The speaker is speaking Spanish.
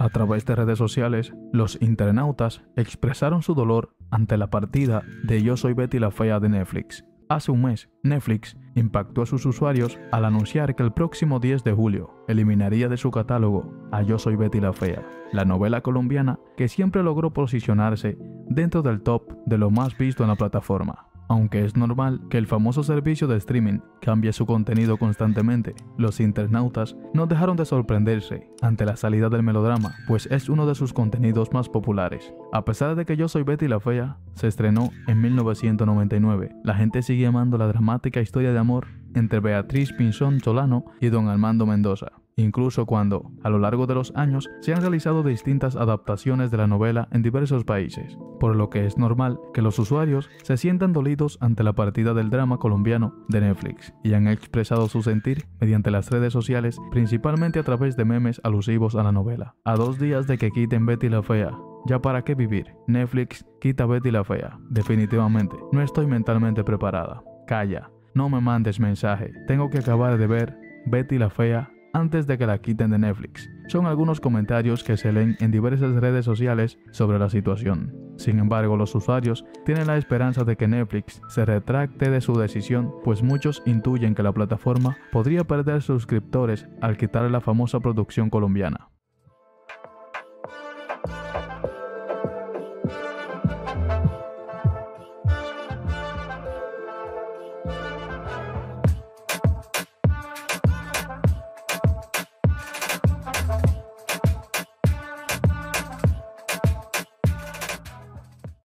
A través de redes sociales, los internautas expresaron su dolor ante la partida de Yo Soy Betty la Fea de Netflix. Hace un mes, Netflix impactó a sus usuarios al anunciar que el próximo 10 de julio eliminaría de su catálogo a Yo Soy Betty la Fea, la novela colombiana que siempre logró posicionarse dentro del top de lo más visto en la plataforma. Aunque es normal que el famoso servicio de streaming cambie su contenido constantemente, los internautas no dejaron de sorprenderse ante la salida del melodrama, pues es uno de sus contenidos más populares. A pesar de que Yo Soy Betty la Fea se estrenó en 1999, la gente sigue amando la dramática historia de amor entre Beatriz Pinzón Solano y don Armando Mendoza incluso cuando, a lo largo de los años, se han realizado distintas adaptaciones de la novela en diversos países, por lo que es normal que los usuarios se sientan dolidos ante la partida del drama colombiano de Netflix y han expresado su sentir mediante las redes sociales, principalmente a través de memes alusivos a la novela. A dos días de que quiten Betty la Fea, ¿Ya para qué vivir? Netflix quita Betty la Fea. Definitivamente, no estoy mentalmente preparada. Calla, no me mandes mensaje. Tengo que acabar de ver Betty la Fea antes de que la quiten de Netflix. Son algunos comentarios que se leen en diversas redes sociales sobre la situación. Sin embargo, los usuarios tienen la esperanza de que Netflix se retracte de su decisión, pues muchos intuyen que la plataforma podría perder suscriptores al quitar la famosa producción colombiana.